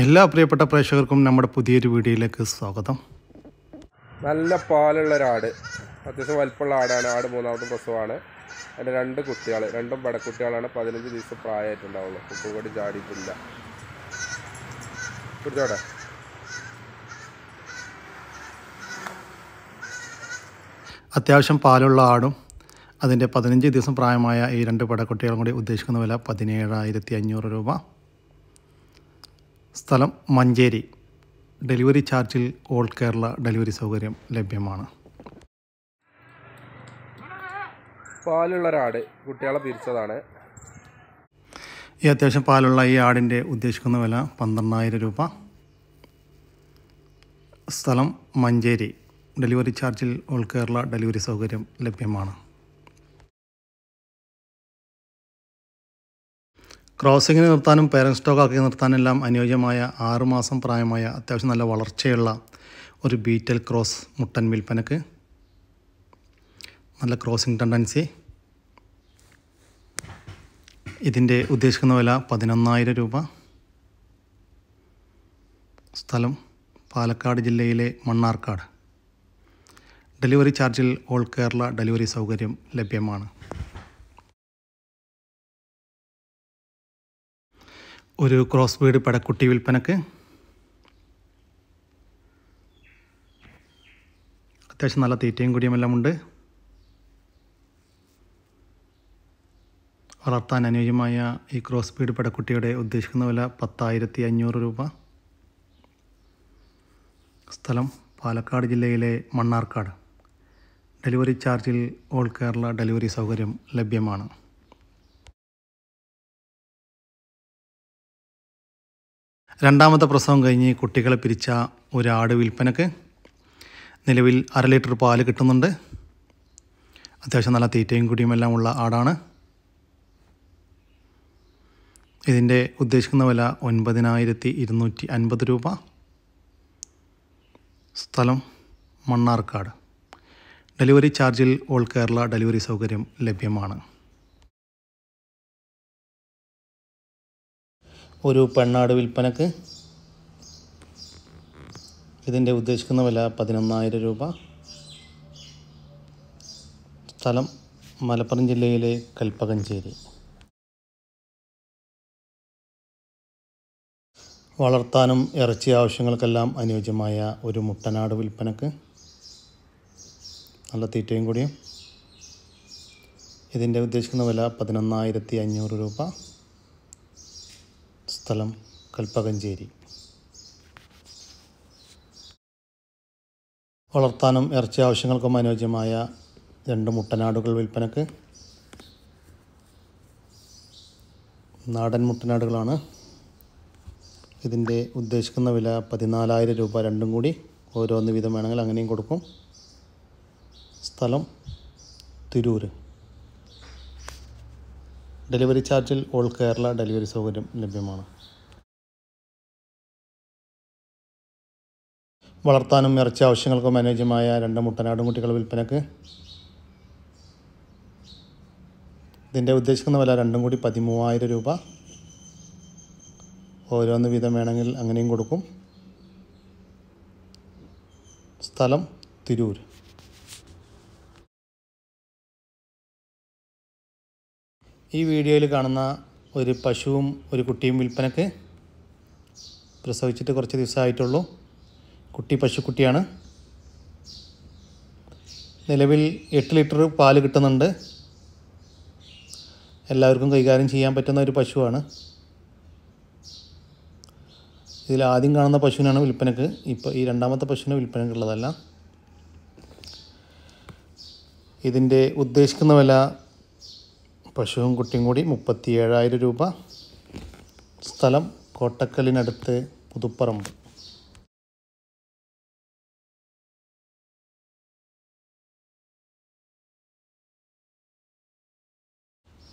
എല്ലാ പ്രിയപ്പെട്ട പ്രേക്ഷകർക്കും നമ്മുടെ പുതിയൊരു വീഡിയോയിലേക്ക് സ്വാഗതം. നല്ല പാലുള്ള ഒരാട് അത്യാവശ്യം വലിപ്പമുള്ള ആടാണ്. ആട് മൂന്നാമത്തെ പ്രസവമാണ്. അതിന്റെ രണ്ട് കുട്ടികൾ രണ്ടും പടക്കുട്ടികളാണ് പതിനഞ്ച് ദിവസം പ്രായമായിട്ടുണ്ടാവുള്ളൂ. കുപ്പുകൂടി ചാടിയിട്ടില്ല പിടിച്ചോടെ അത്യാവശ്യം പാലുള്ള ആടും അതിന്റെ പതിനഞ്ച് ദിവസം പ്രായമായ ഈ രണ്ട് പടക്കുട്ടികളും കൂടി ഉദ്ദേശിക്കുന്ന വില പതിനേഴായിരത്തി അഞ്ഞൂറ് രൂപ. സ്ഥലം മഞ്ചേരി. ഡെലിവറി ചാർജിൽ ഓൾ കേരള ഡെലിവറി സൗകര്യം ലഭ്യമാണ്. പാലുള്ള ഒരാട് കുട്ടികളെ പിരിച്ചതാണ്. ഈ അത്യാവശ്യം പാലുള്ള ഈ ആടിന്റെ ഉദ്ദേശിക്കുന്ന വില പന്ത്രണ്ടായിരം രൂപ. സ്ഥലം മഞ്ചേരി. ഡെലിവറി ചാർജിൽ ഓൾ കേരള ഡെലിവറി സൗകര്യം ലഭ്യമാണ്. ക്രോസിങ്ങിന് നിർത്താനും പേരന്റ് സ്റ്റോക്കാക്കി നിർത്താനെല്ലാം അനുയോജ്യമായ ആറുമാസം പ്രായമായ അത്യാവശ്യം നല്ല വളർച്ചയുള്ള ഒരു ബീറ്റൽ ക്രോസ് മുട്ടൻ വിൽപ്പനക്ക് നല്ല ക്രോസിംഗ് ടെൻഡൻസി ഇതിന്റെ ഉദ്ദേശിക്കുന്ന വില പതിനൊന്നായിരം രൂപ. സ്ഥലം പാലക്കാട് ജില്ലയിലെ മണ്ണാർക്കാട്. ഡെലിവറി ചാർജിൽ ഓൾ കേരള ഡെലിവറി സൗകര്യം ലഭ്യമാണ്. ഒരു ക്രോസ് ബീഡ് പടക്കുട്ടി വിൽപ്പനക്ക്. അത്യാവശ്യം നല്ല തീറ്റയും കുടിയുമെല്ലാം ഉണ്ട്. വളർത്താൻ അനുയോജ്യമായ ഈ ക്രോസ് ബീഡ് പടക്കുട്ടിയുടെ ഉദ്ദേശിക്കുന്ന വില പത്തായിരത്തി അഞ്ഞൂറ് രൂപ. സ്ഥലം പാലക്കാട് ജില്ലയിലെ മണ്ണാർക്കാട്. ഡെലിവറി ചാർജിൽ ഓൾ കേരള ഡെലിവറി സൗകര്യം ലഭ്യമാണ്. രണ്ടാമത്തെ പ്രസവം കഴിഞ്ഞ് കുട്ടികളെ പിരിച്ച ഒരു ആട് വിൽപ്പനക്ക് നിലവിൽ അര ലിറ്റർ പാൽ കിട്ടുന്നുണ്ട്. അത്യാവശ്യം നല്ല തീറ്റയും കുടിയുമെല്ലാം ഉള്ള ആടാണ്. ഇതിന്റെ ഉദ്ദേശിക്കുന്ന വില ഒൻപതിനായിരത്തി ഇരുന്നൂറ്റി അൻപത് രൂപ. സ്ഥലം മണ്ണാർക്കാട്. ഡെലിവറി ചാർജിൽ ഓൾ കേരള ഡെലിവറി സൗകര്യം ലഭ്യമാണ്. ഒരു പെണ്ണാട് വിൽപ്പനക്ക് ഇതിന്റെ ഉദ്ദേശിക്കുന്ന വില പതിനൊന്നായിരം രൂപ. സ്ഥലം മലപ്പുറം ജില്ലയിലെ കൽപ്പകഞ്ചേരി. വളർത്താനും ഇറച്ചി ആവശ്യങ്ങൾക്കെല്ലാം അനുയോജ്യമായ ഒരു മുട്ടനാട് വിൽപ്പനക്ക്. നല്ല തീറ്റയും കൂടിയും. ഇതിന്റെ ഉദ്ദേശിക്കുന്ന വില പതിനൊന്നായിരത്തി അഞ്ഞൂറ് രൂപ. സ്ഥലം കൽപ്പകഞ്ചേരി. വളർത്താനും ഇറച്ചി ആവശ്യങ്ങൾക്കും അനുയോജ്യമായ രണ്ട് മുട്ടനാടുകൾ വിൽപ്പനക്ക്. നാടൻ മുട്ടനാടുകളാണ്. ഇതിന്റെ ഉദ്ദേശിക്കുന്ന വില പതിനാലായിരം രൂപ രണ്ടും കൂടി. ഓരോന്ന് വീതം വേണമെങ്കിൽ അങ്ങനെയും കൊടുക്കും. സ്ഥലം തിരൂർ. ഡെലിവറി ചാർജിൽ ഓൾ കേരള ഡെലിവറി സൗകര്യം ലഭ്യമാണ്. വളർത്താനും ഇറച്ചി ആവശ്യങ്ങൾക്കും അനുയോജ്യമായ രണ്ട് മുട്ടനാടും കുട്ടികൾ വിൽപ്പനക്ക് ഇതിന്റെ ഉദ്ദേശിക്കുന്ന വില രണ്ടും കൂടി പതിമൂവായിരം രൂപ. ഓരോന്ന് വീതം വേണമെങ്കിൽ അങ്ങനെയും കൊടുക്കും. സ്ഥലം തിരൂർ ഈ വീഡിയോയിൽ കാണുന്ന ഒരു പശുവും ഒരു കുട്ടിയും വിൽപ്പനക്ക് പ്രസവിച്ചിട്ട് കുറച്ച് ദിവസമായിട്ടുള്ളൂ. കുട്ടി പശുക്കുട്ടിയാണ്. നിലവിൽ എട്ട് ലിറ്റർ പാൽ കിട്ടുന്നുണ്ട്. എല്ലാവർക്കും കൈകാര്യം ചെയ്യാൻ പറ്റുന്ന ഒരു പശുവാണ്. ഇതിൽ ആദ്യം കാണുന്ന പശുവിനാണ് വിൽപ്പനക്ക്. ഇപ്പോൾ ഈ രണ്ടാമത്തെ പശുവിന് വിൽപ്പനക്കുള്ളതല്ല. ഇതിന്റെ ഉദ്ദേശിക്കുന്ന വില പശുവും കുട്ടിയും കൂടി മുപ്പത്തി ഏഴായിരം രൂപ. സ്ഥലം കോട്ടക്കലിനടുത്ത് പുതുപ്പറമ്പ്.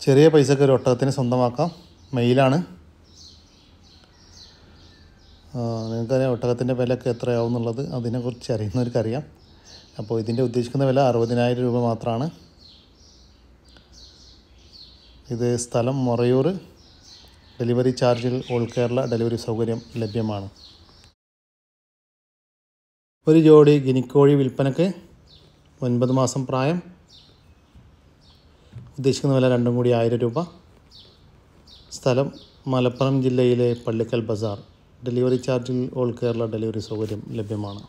ചെറിയ പൈസക്ക് ഒരു ഒട്ടകത്തിന് സ്വന്തമാക്കാം. മെയിലാണ്. നിങ്ങൾക്കറിയാം ഒട്ടകത്തിന്റെ വിലയൊക്കെ എത്രയാവും എന്നുള്ളത്. അതിനെക്കുറിച്ച് അറിയുന്നവർക്കറിയാം. അപ്പോൾ ഇതിന്റെ ഉദ്ദേശിക്കുന്ന വില അറുപതിനായിരം രൂപ മാത്രമാണ്. ഇത് സ്ഥലം മൊറയൂർ. ഡെലിവറി ചാർജിൽ ഓൾ കേരള ഡെലിവറി സൗകര്യം ലഭ്യമാണ്. ഒരു ജോഡി ഗിനിക്കോഴി വിൽപ്പനക്ക് ഒൻപത് മാസം പ്രായം. ഉദ്ദേശിക്കുന്ന വില രണ്ടും കൂടി ആയിരം രൂപ. സ്ഥലം മലപ്പുറം ജില്ലയിലെ പള്ളിക്കൽ ബസാർ. ഡെലിവറി ചാർജിൽ ഓൾ കേരള ഡെലിവറി സൗകര്യം ലഭ്യമാണ്.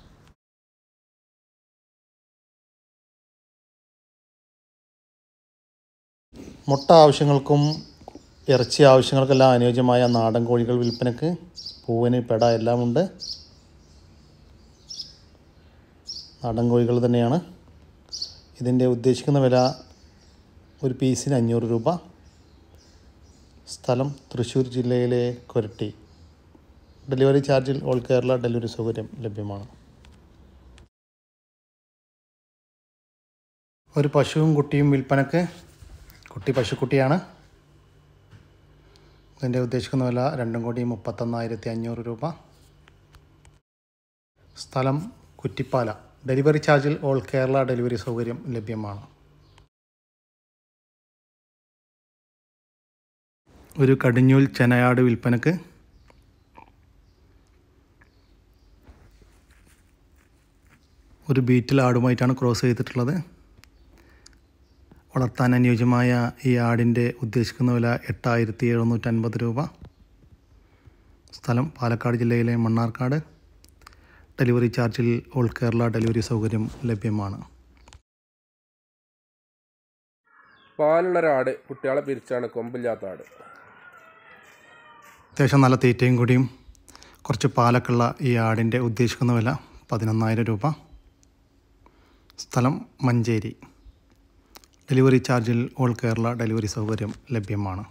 മുട്ട ആവശ്യങ്ങൾക്കും ഇറച്ചി ആവശ്യങ്ങൾക്കെല്ലാം അനുയോജ്യമായ നാടൻ കോഴികൾ വിൽപ്പനയ്ക്ക് പൂവിന് പെട എല്ലാം ഉണ്ട്. നാടൻ കോഴികൾ തന്നെയാണ്. ഇതിന്റെ ഉദ്ദേശിക്കുന്ന വില ഒരു പീസിന് അഞ്ഞൂറ് രൂപ. സ്ഥലം തൃശ്ശൂർ ജില്ലയിലെ കൊരട്ടി. ഡെലിവറി ചാർജിൽ ഓൾ കേരള ഡെലിവറി സൗകര്യം ലഭ്യമാണ്. ഒരു പശുവും കുട്ടിയും വിൽപ്പനക്ക്. കുട്ടി പശുക്കുട്ടിയാണ്. ഇതിന്റെ ഉദ്ദേശിക്കുന്ന വില രണ്ടും കോടി മുപ്പത്തൊന്നായിരത്തി അഞ്ഞൂറ് രൂപ. സ്ഥലം കുറ്റിപ്പാല. ഡെലിവറി ചാർജിൽ ഓൾ കേരള ഡെലിവറി സൗകര്യം ലഭ്യമാണ്. ഒരു കടിഞ്ഞൂൽ ചെനയാട് വിൽപ്പനക്ക്. ഒരു ബീറ്റിൽ ആടുമായിട്ടാണ് ക്രോസ് ചെയ്തിട്ടുള്ളത്. വളർത്താൻ അനുയോജ്യമായ ഈ ആടിന്റെ ഉദ്ദേശിക്കുന്ന വില എട്ടായിരത്തി എഴുന്നൂറ്റൻപത് രൂപ. സ്ഥലം പാലക്കാട് ജില്ലയിലെ മണ്ണാർക്കാട്. ഡെലിവറി ചാർജിൽ ഓൾ കേരള ഡെലിവറി സൗകര്യം ലഭ്യമാണ്. പാലുള്ള ഒരാട് കുട്ടികളെ പിരിച്ചാണ് കൊമ്പില്ലാത്ത ആട്. അത്യാവശ്യം നല്ല തീറ്റയും കൂടിയും കുറച്ച് പാലൊക്കെ ഉള്ള ഈ ആടിന്റെ ഉദ്ദേശിക്കുന്ന വില പതിനൊന്നായിരം രൂപ. സ്ഥലം മഞ്ചേരി. ഡെലിവറി ചാർജിൽ ഓൾ കേരള ഡെലിവറി സൗകര്യം ലഭ്യമാണ്.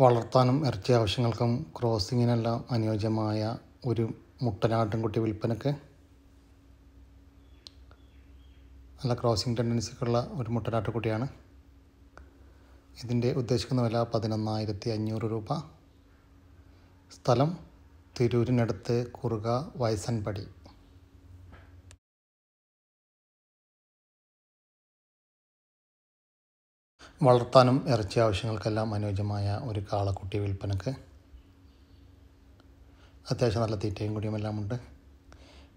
വളർത്താനും ഇറച്ചി ആവശ്യങ്ങൾക്കും ക്രോസിങ്ങിനെല്ലാം അനുയോജ്യമായ ഒരു മുട്ടനാട്ടിൻകുട്ടി വിൽപ്പനക്ക് നല്ല ക്രോസിംഗ് ടെൻഡൻസിക്കുള്ള ഒരു മുട്ടനാട്ടുകുട്ടിയാണ് ഇതിന്റെ ഉദ്ദേശിക്കുന്ന വില പതിനൊന്നായിരത്തി അഞ്ഞൂറ് രൂപ. സ്ഥലം തിരൂരിനടുത്ത് കുറുക വയസ്സൻപടി. വളർത്താനും ഇറച്ചി ആവശ്യങ്ങൾക്കെല്ലാം അനുയോജ്യമായ ഒരു കാളക്കുട്ടി വിൽപ്പനക്ക്. അത്യാവശ്യം നല്ല തീറ്റയും കൂടിയുമെല്ലാം ഉണ്ട്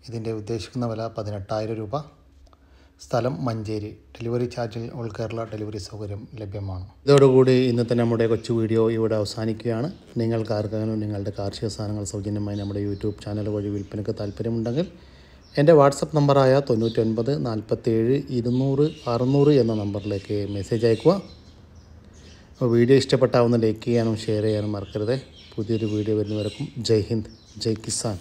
ഇതിന്റെ ഉദ്ദേശിക്കുന്ന വില പതിനെട്ടായിരം രൂപ. സ്ഥലം മഞ്ചേരി. ഡെലിവറി ചാർജിൽ ഓൾ കേരള ഡെലിവറി സൗകര്യം ലഭ്യമാണ്. ഇതോടുകൂടി ഇന്നത്തെ നമ്മുടെ കൊച്ചു വീഡിയോ ഇവിടെ അവസാനിക്കുകയാണ്. നിങ്ങൾക്ക് ആർക്കെങ്കിലും നിങ്ങളുടെ കാർഷിക സാധനങ്ങൾ സൗജന്യമായി നമ്മുടെ യൂട്യൂബ് ചാനൽ വഴി വിൽപ്പനയ്ക്ക് താല്പര്യമുണ്ടെങ്കിൽ എന്റെ വാട്സപ്പ് നമ്പറായ തൊണ്ണൂറ്റൊൻപത് നാൽപ്പത്തേഴ് ഇരുന്നൂറ് അറുന്നൂറ് എന്ന നമ്പറിലേക്ക് മെസ്സേജ് അയക്കുക വീഡിയോ ഇഷ്ടപ്പെട്ടാവുന്ന ലൈക്ക് ചെയ്യാനും ഷെയർ ചെയ്യാനും മറക്കരുത്. പുതിയൊരു വീഡിയോ വരുന്നവർക്കും ജയ് ഹിന്ദ് ജയ് കിസാൻ.